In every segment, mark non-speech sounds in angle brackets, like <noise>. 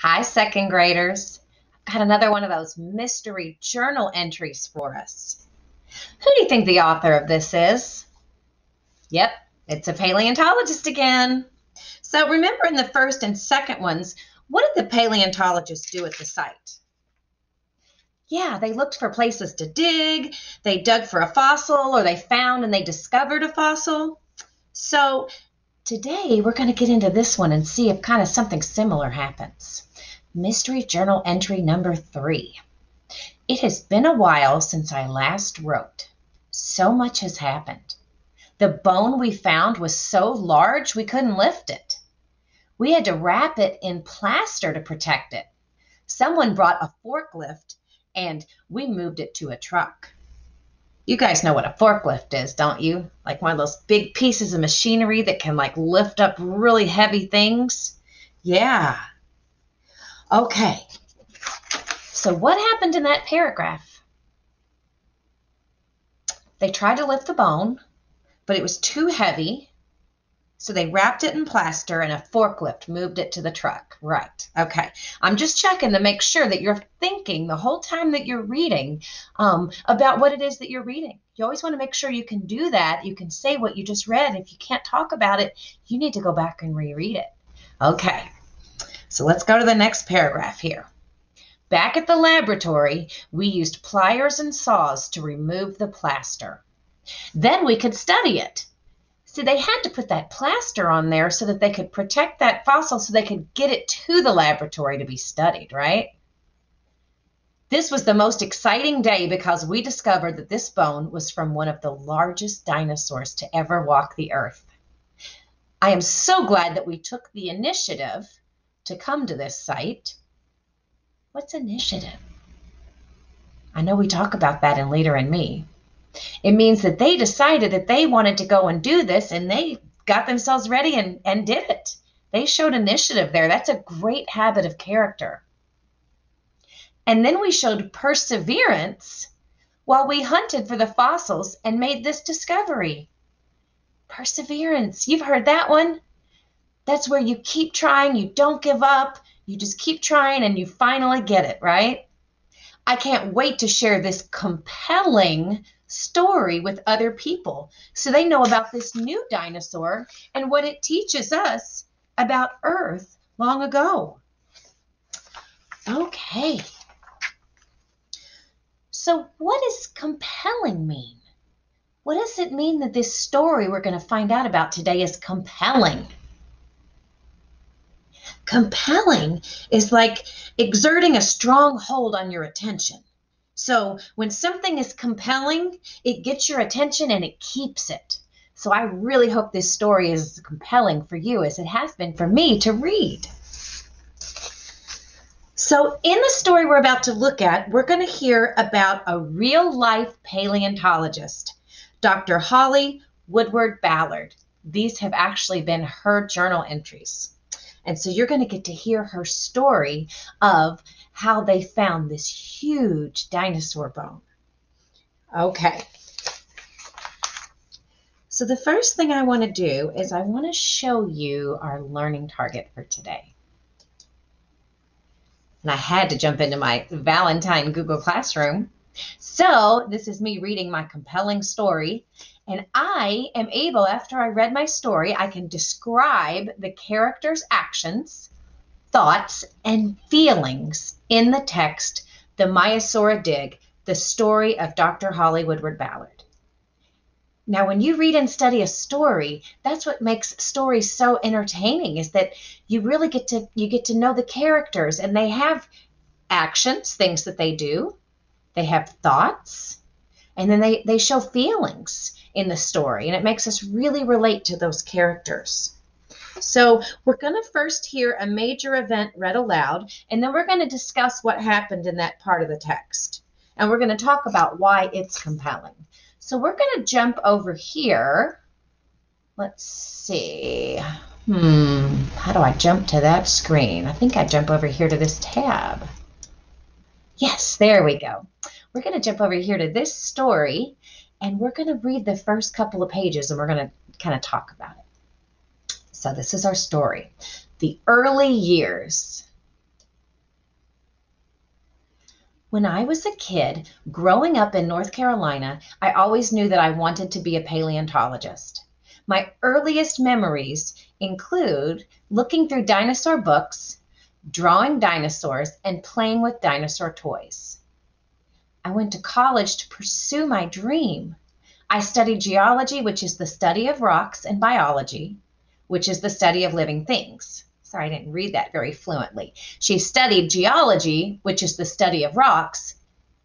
Hi, second graders. I've got another one of those mystery journal entries for us. Who do you think the author of this is? Yep, it's a paleontologist again. So remember in the first and second ones, what did the paleontologists do at the site? Yeah, they looked for places to dig, they dug for a fossil, or they found and they discovered a fossil. So today we're going to get into this one and see if kind of something similar happens. Mystery Journal entry number three. It has been a while since I last wrote. So much has happened. The bone we found was so large we couldn't lift it. We had to wrap it in plaster to protect it. Someone brought a forklift and we moved it to a truck. You guys know what a forklift is, don't you? Like one of those big pieces of machinery that can like lift up really heavy things. Yeah. Okay. So what happened in that paragraph? They tried to lift the bone, but it was too heavy. So they wrapped it in plaster and a forklift moved it to the truck. Right. Okay. I'm just checking to make sure that you're thinking the whole time that you're reading um, about what it is that you're reading. You always want to make sure you can do that. You can say what you just read. If you can't talk about it, you need to go back and reread it. Okay. So let's go to the next paragraph here. Back at the laboratory, we used pliers and saws to remove the plaster. Then we could study it. See, they had to put that plaster on there so that they could protect that fossil so they could get it to the laboratory to be studied, right? This was the most exciting day because we discovered that this bone was from one of the largest dinosaurs to ever walk the earth. I am so glad that we took the initiative to come to this site. What's initiative? I know we talk about that in Leader and Me. It means that they decided that they wanted to go and do this and they got themselves ready and, and did it. They showed initiative there. That's a great habit of character. And then we showed perseverance while we hunted for the fossils and made this discovery. Perseverance. You've heard that one. That's where you keep trying, you don't give up, you just keep trying and you finally get it, right? I can't wait to share this compelling story with other people so they know about this new dinosaur and what it teaches us about Earth long ago. Okay. So, what does compelling mean? What does it mean that this story we're going to find out about today is compelling? Compelling is like exerting a strong hold on your attention. So when something is compelling, it gets your attention and it keeps it. So I really hope this story is compelling for you as it has been for me to read. So, in the story we're about to look at, we're going to hear about a real life paleontologist, Dr. Holly Woodward Ballard. These have actually been her journal entries. And so you're going to get to hear her story of how they found this huge dinosaur bone. Okay. So the first thing I want to do is I want to show you our learning target for today. And I had to jump into my Valentine Google Classroom. So this is me reading my compelling story. And I am able, after I read my story, I can describe the character's actions, thoughts, and feelings in the text, The Maiasaura Dig, the story of Dr. Holly Woodward Ballard. Now, when you read and study a story, that's what makes stories so entertaining is that you really get to you get to know the characters and they have actions, things that they do. They have thoughts, and then they, they show feelings in the story, and it makes us really relate to those characters. So, we're going to first hear a major event read aloud, and then we're going to discuss what happened in that part of the text. And we're going to talk about why it's compelling. So, we're going to jump over here. Let's see. Hmm, how do I jump to that screen? I think I jump over here to this tab. Yes, there we go. We're going to jump over here to this story and we're going to read the first couple of pages and we're going to kind of talk about it. So, this is our story The Early Years. When I was a kid, growing up in North Carolina, I always knew that I wanted to be a paleontologist. My earliest memories include looking through dinosaur books, drawing dinosaurs, and playing with dinosaur toys. I went to college to pursue my dream. I studied geology, which is the study of rocks, and biology, which is the study of living things. Sorry, I didn't read that very fluently. She studied geology, which is the study of rocks,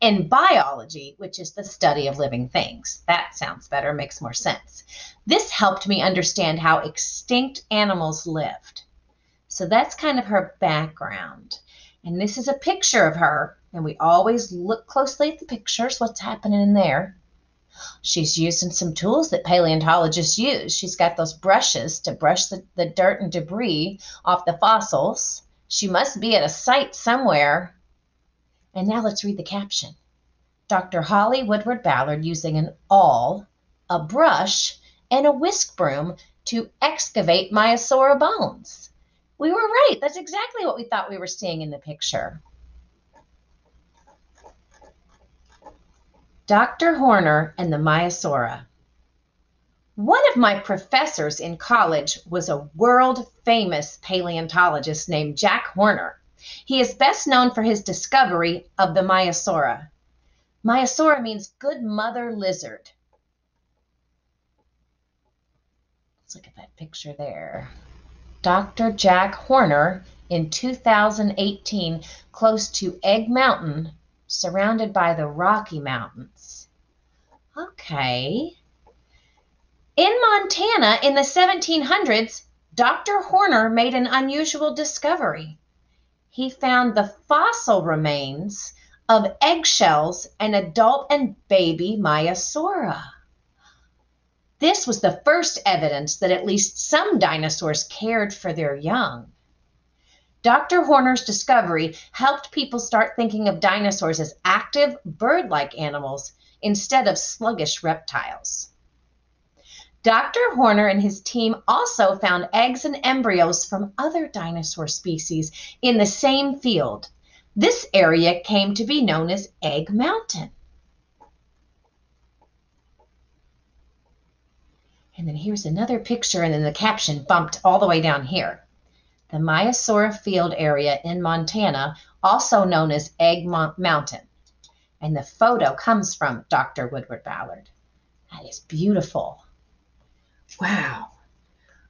and biology, which is the study of living things. That sounds better, makes more sense. This helped me understand how extinct animals lived. So that's kind of her background. And this is a picture of her and we always look closely at the pictures, what's happening in there. She's using some tools that paleontologists use. She's got those brushes to brush the, the dirt and debris off the fossils. She must be at a site somewhere. And now let's read the caption. Dr. Holly Woodward Ballard using an awl, a brush, and a whisk broom to excavate Maiasaura bones. We were right. That's exactly what we thought we were seeing in the picture. Dr. Horner and the Maiasaura. One of my professors in college was a world famous paleontologist named Jack Horner. He is best known for his discovery of the Maiasaura. Maiasaura means good mother lizard. Let's look at that picture there. Dr. Jack Horner in 2018, close to Egg Mountain, surrounded by the Rocky Mountains. Okay. In Montana in the 1700s, Dr. Horner made an unusual discovery. He found the fossil remains of eggshells and adult and baby Maiasaura. This was the first evidence that at least some dinosaurs cared for their young. Dr. Horner's discovery helped people start thinking of dinosaurs as active, bird like animals instead of sluggish reptiles. Dr. Horner and his team also found eggs and embryos from other dinosaur species in the same field. This area came to be known as Egg Mountain. And then here's another picture, and then the caption bumped all the way down here the Maiasaura Field area in Montana, also known as Egg Mountain. And the photo comes from Dr. Woodward Ballard. That is beautiful. Wow.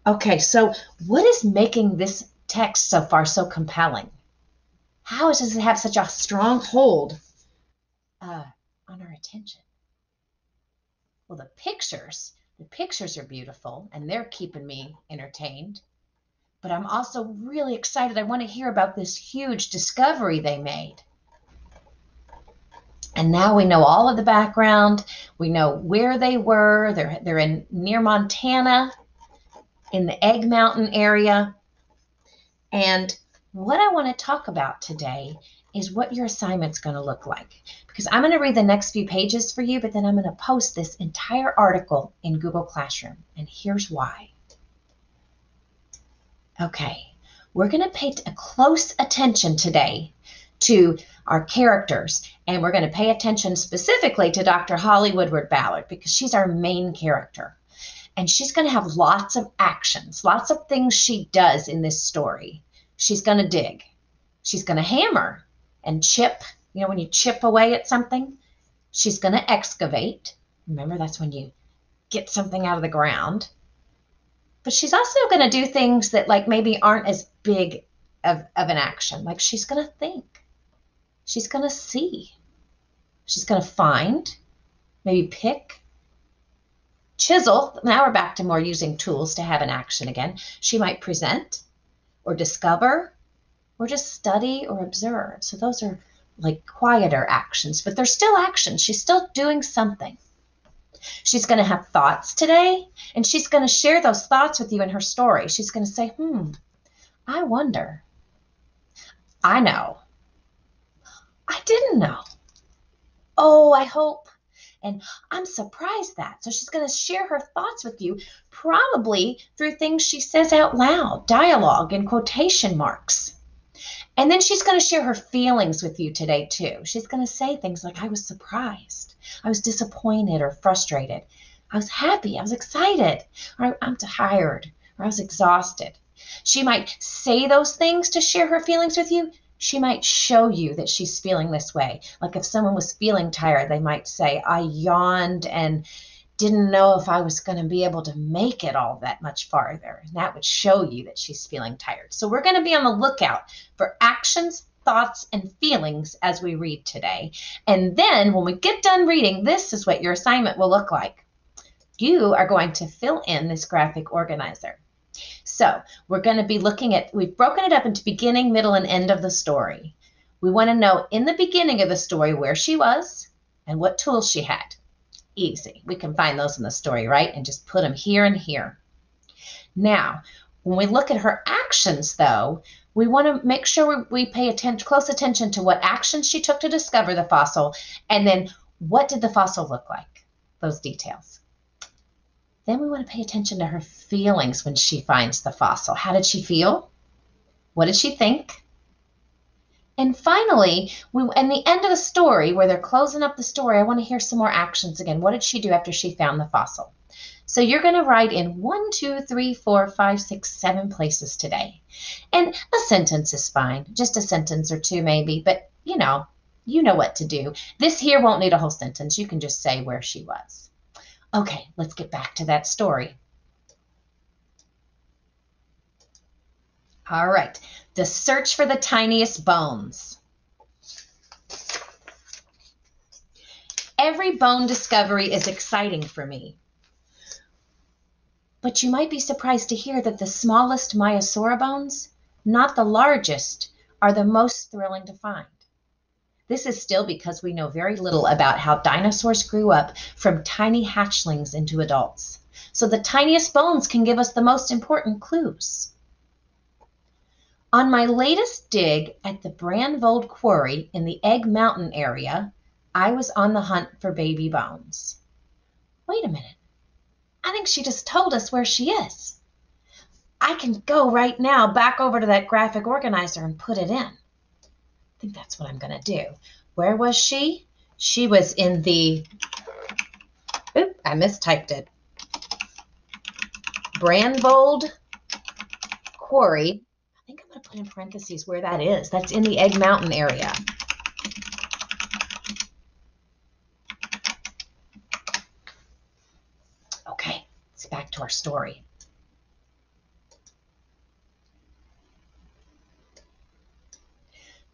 Okay, so what is making this text so far so compelling? How does it have such a strong hold uh, on our attention? Well, the pictures, the pictures are beautiful and they're keeping me entertained but I'm also really excited. I want to hear about this huge discovery they made. And now we know all of the background. We know where they were. They're, they're in near Montana in the Egg Mountain area. And what I want to talk about today is what your assignment's going to look like. Because I'm going to read the next few pages for you, but then I'm going to post this entire article in Google Classroom. And here's why. Okay, we're going to pay a close attention today to our characters, and we're going to pay attention specifically to Dr. Holly Woodward Ballard because she's our main character. And she's going to have lots of actions, lots of things she does in this story. She's going to dig, she's going to hammer and chip. You know, when you chip away at something, she's going to excavate. Remember, that's when you get something out of the ground but she's also going to do things that like maybe aren't as big of, of an action. Like she's going to think. She's going to see. She's going to find. Maybe pick. Chisel. Now we're back to more using tools to have an action again. She might present or discover or just study or observe. So those are like quieter actions but they're still actions. She's still doing something She's going to have thoughts today, and she's going to share those thoughts with you in her story. She's going to say, hmm, I wonder. I know. I didn't know. Oh, I hope. And I'm surprised that. So she's going to share her thoughts with you, probably through things she says out loud, dialogue, and quotation marks. And then she's going to share her feelings with you today, too. She's going to say things like, I was surprised, I was disappointed or frustrated, I was happy, I was excited, or I'm tired, or I was exhausted. She might say those things to share her feelings with you. She might show you that she's feeling this way. Like if someone was feeling tired, they might say, I yawned and didn't know if I was going to be able to make it all that much farther. And that would show you that she's feeling tired. So we're going to be on the lookout for actions, thoughts, and feelings as we read today. And then when we get done reading, this is what your assignment will look like. You are going to fill in this graphic organizer. So we're going to be looking at, we've broken it up into beginning, middle, and end of the story. We want to know in the beginning of the story where she was and what tools she had. Easy. We can find those in the story, right? And just put them here and here. Now, when we look at her actions, though, we want to make sure we pay attention, close attention to what actions she took to discover the fossil, and then what did the fossil look like? Those details. Then we want to pay attention to her feelings when she finds the fossil. How did she feel? What did she think? And finally, we, in the end of the story, where they're closing up the story, I want to hear some more actions again. What did she do after she found the fossil? So you're going to write in one, two, three, four, five, six, seven places today. And a sentence is fine, just a sentence or two maybe, but you know, you know what to do. This here won't need a whole sentence. You can just say where she was. Okay, let's get back to that story. All right, the search for the tiniest bones. Every bone discovery is exciting for me. But you might be surprised to hear that the smallest Maiasaura bones, not the largest, are the most thrilling to find. This is still because we know very little about how dinosaurs grew up from tiny hatchlings into adults. So the tiniest bones can give us the most important clues. On my latest dig at the Brandvold Quarry in the Egg Mountain area, I was on the hunt for baby bones. Wait a minute. I think she just told us where she is. I can go right now back over to that graphic organizer and put it in. I think that's what I'm going to do. Where was she? She was in the, oop, I mistyped it. Brandvold Quarry I think I'm going to put in parentheses where that is. That's in the Egg Mountain area. Okay, let's back to our story.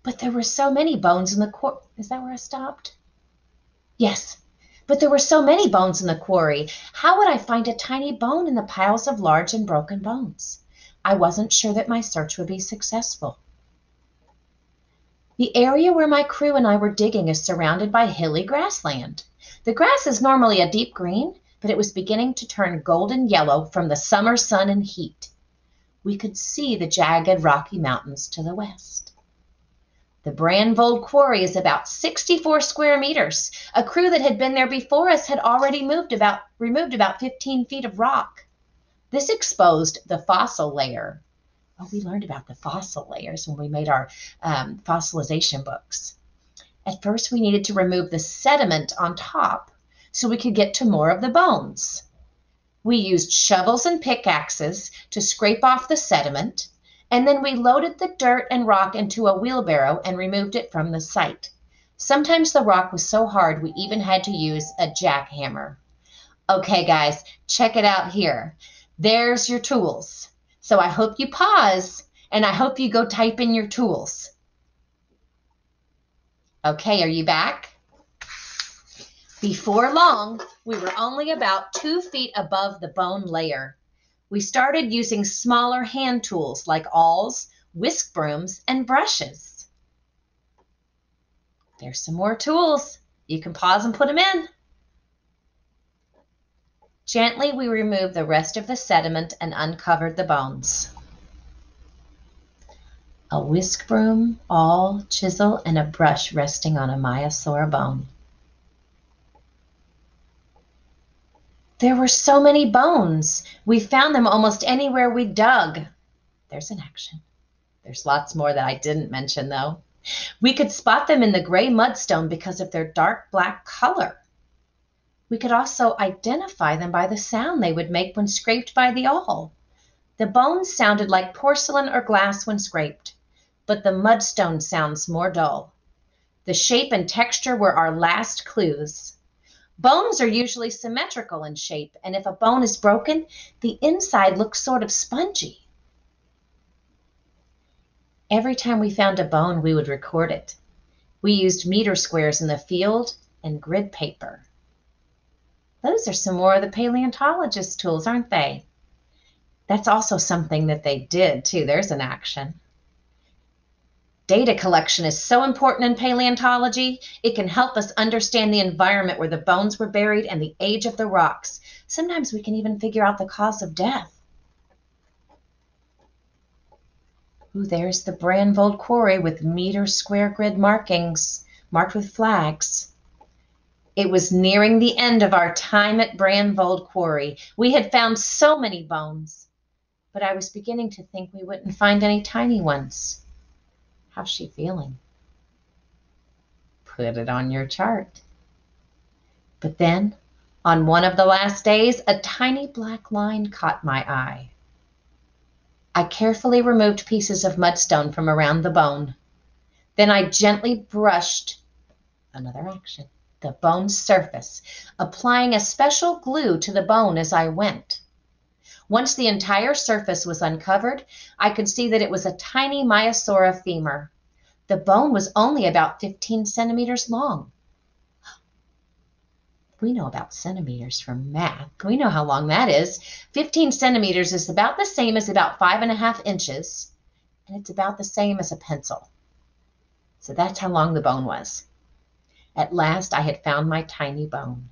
But there were so many bones in the quarry. Is that where I stopped? Yes, but there were so many bones in the quarry. How would I find a tiny bone in the piles of large and broken bones? I wasn't sure that my search would be successful. The area where my crew and I were digging is surrounded by hilly grassland. The grass is normally a deep green, but it was beginning to turn golden yellow from the summer sun and heat. We could see the jagged Rocky Mountains to the west. The Brandvold Quarry is about 64 square meters. A crew that had been there before us had already moved about, removed about 15 feet of rock. This exposed the fossil layer. Oh, we learned about the fossil layers when we made our um, fossilization books. At first, we needed to remove the sediment on top so we could get to more of the bones. We used shovels and pickaxes to scrape off the sediment, and then we loaded the dirt and rock into a wheelbarrow and removed it from the site. Sometimes the rock was so hard we even had to use a jackhammer. Okay, guys, check it out here. There's your tools. So I hope you pause and I hope you go type in your tools. Okay, are you back? Before long, we were only about two feet above the bone layer. We started using smaller hand tools like awls, whisk brooms, and brushes. There's some more tools. You can pause and put them in. Gently we removed the rest of the sediment and uncovered the bones. A whisk broom, awl, chisel, and a brush resting on a Maiasaura bone. There were so many bones. We found them almost anywhere we dug. There's an action. There's lots more that I didn't mention, though. We could spot them in the gray mudstone because of their dark black color. We could also identify them by the sound they would make when scraped by the awl. The bones sounded like porcelain or glass when scraped, but the mudstone sounds more dull. The shape and texture were our last clues. Bones are usually symmetrical in shape, and if a bone is broken, the inside looks sort of spongy. Every time we found a bone, we would record it. We used meter squares in the field and grid paper. Those are some more of the paleontologist tools, aren't they? That's also something that they did, too. There's an action. Data collection is so important in paleontology. It can help us understand the environment where the bones were buried and the age of the rocks. Sometimes we can even figure out the cause of death. Ooh, there's the Brandvold Quarry with meter square grid markings marked with flags. It was nearing the end of our time at Brandvold Quarry. We had found so many bones, but I was beginning to think we wouldn't find any tiny ones. How's she feeling? Put it on your chart. But then, on one of the last days, a tiny black line caught my eye. I carefully removed pieces of mudstone from around the bone. Then I gently brushed another action the bone's surface, applying a special glue to the bone as I went. Once the entire surface was uncovered, I could see that it was a tiny Maiasaura femur. The bone was only about 15 centimeters long. <gasps> We know about centimeters from math. We know how long that is. 15 centimeters is about the same as about five and a half inches, and it's about the same as a pencil. So that's how long the bone was. At last, I had found my tiny bone.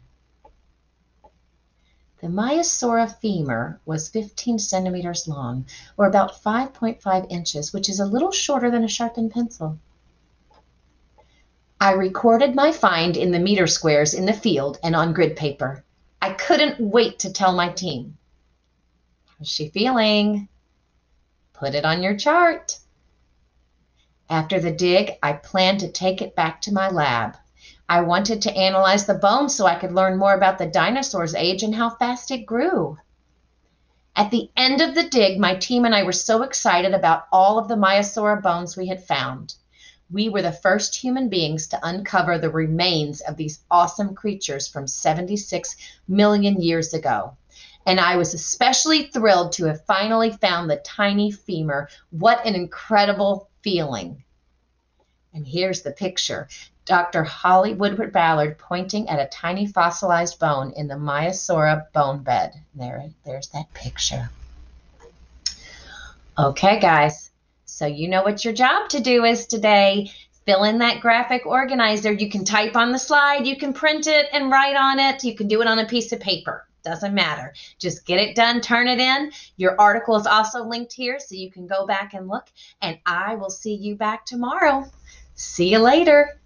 The Maiasaura femur was 15 centimeters long, or about 5.5 inches, which is a little shorter than a sharpened pencil. I recorded my find in the meter squares in the field and on grid paper. I couldn't wait to tell my team. How's she feeling? Put it on your chart. After the dig, I planned to take it back to my lab. I wanted to analyze the bones so I could learn more about the dinosaur's age and how fast it grew. At the end of the dig, my team and I were so excited about all of the Maiasaura bones we had found. We were the first human beings to uncover the remains of these awesome creatures from 76 million years ago. And I was especially thrilled to have finally found the tiny femur. What an incredible feeling! And here's the picture. Dr. Holly Woodward Ballard pointing at a tiny fossilized bone in the Maiasaura bone bed. There, there's that picture. Okay, guys. So you know what your job to do is today. Fill in that graphic organizer. You can type on the slide, you can print it and write on it. You can do it on a piece of paper. Doesn't matter. Just get it done, turn it in. Your article is also linked here so you can go back and look. And I will see you back tomorrow. See you later.